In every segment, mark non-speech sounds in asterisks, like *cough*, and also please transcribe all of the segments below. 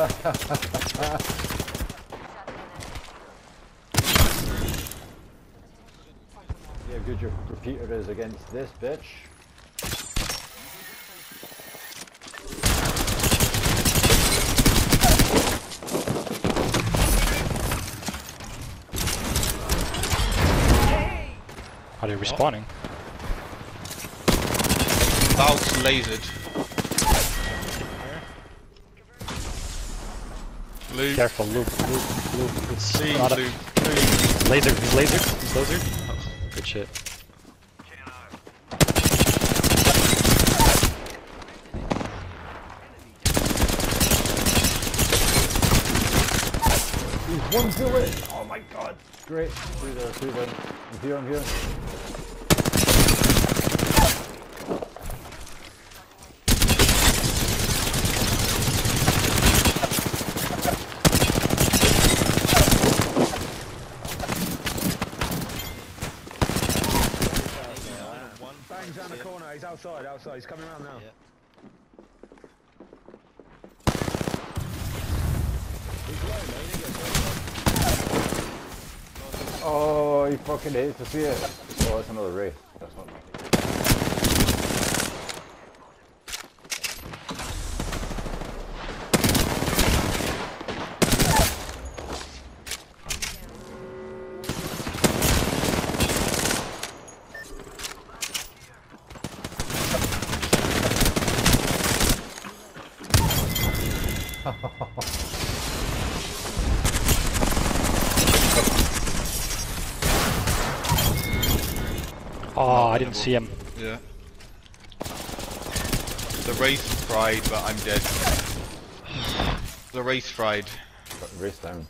*laughs* Yeah, good your repeater is against this bitch. Are they respawning? Valk's lasered. Luke. Careful, Luke, Luke, Luke. It's See, not a- Luke. Laser, he's laser, he's laser. Good shit. He's one bullet! Oh my god! Great. Through there, through there. I'm here, I'm here. Around the corner, he's outside, outside, he's coming around now. Oh, he fucking hates to see it. Oh, that's another Wraith. Oh, I didn't see him. Yeah. The Wraith's fried, but I'm dead. The Wraith's fried. Got Wraith down.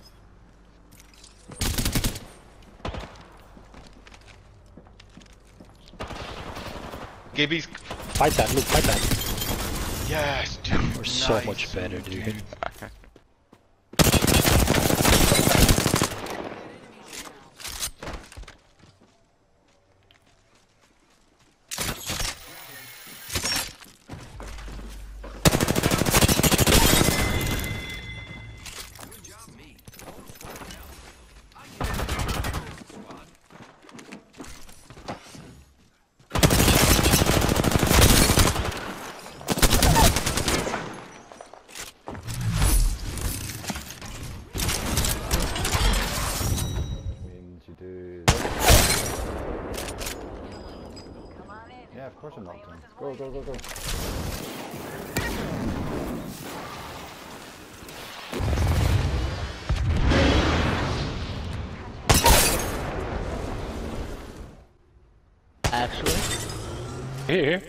Gibby's. Fight that, Luke, fight that. Yes, dude. We're so much better, dude. *laughs* means you do this. Yeah, of course I'm knocked him. Go, go, go, go. Actually, Here.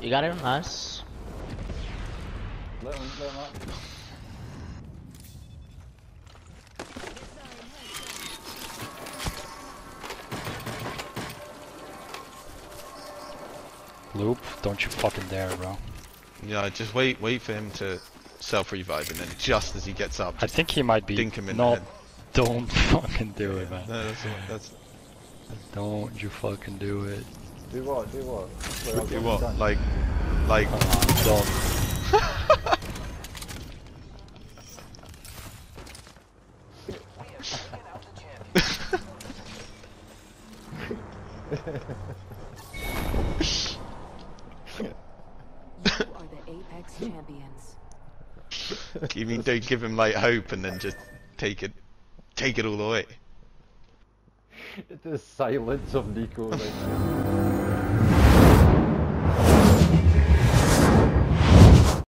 you got it, nice. Let him, let him up. Loop, don't you fucking dare, bro. Yeah, just wait, wait for him to self-revive, and then just as he gets up, I think he might be. dink him in no, the head. don't *laughs* fucking do it, man. No, that's, that's Don't you fucking do it. Do what? Do what? Wait, do what? done. Like, like. Come don't. *laughs* You are the Apex champions. You mean don't give him like hope and then just take it, take it all away? the silence of Nico. Like,